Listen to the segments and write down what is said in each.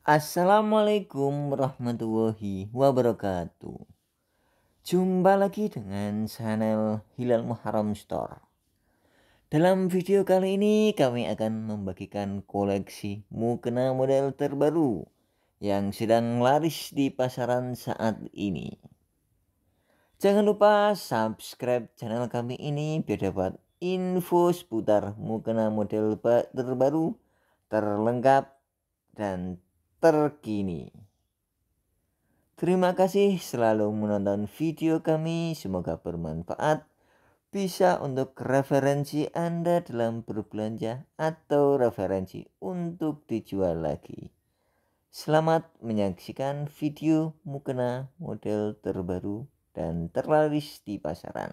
Assalamualaikum warahmatullahi wabarakatuh. Jumpa lagi dengan channel Hilal Muharram Store. Dalam video kali ini kami akan membagikan koleksi mukena model terbaru Yang sedang laris di pasaran saat ini. Jangan lupa subscribe channel kami ini biar dapat info seputar mukena model terbaru terlengkap dan terkini. Terima kasih selalu menonton video kami, semoga bermanfaat. Bisa untuk referensi Anda dalam berbelanja atau referensi untuk dijual lagi. Selamat menyaksikan video mukena model terbaru dan terlaris di pasaran.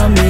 tell me.